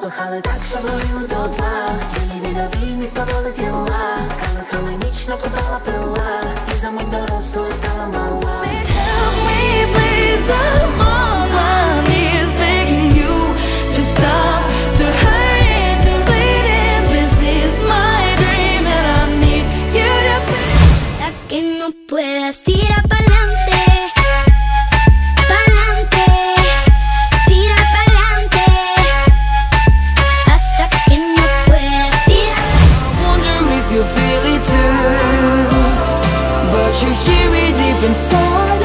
кохали так, що горіли до тла Вільні від обіймів повели тіла Калихами нічно купала пила І за мить дорослою стала мала Help me, please. I'm on my knees begging you to stop the hurting, the bleeding. This is my dream, and I need you to. Hasta que no puedas tira you hear it deep inside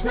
Калихами нічно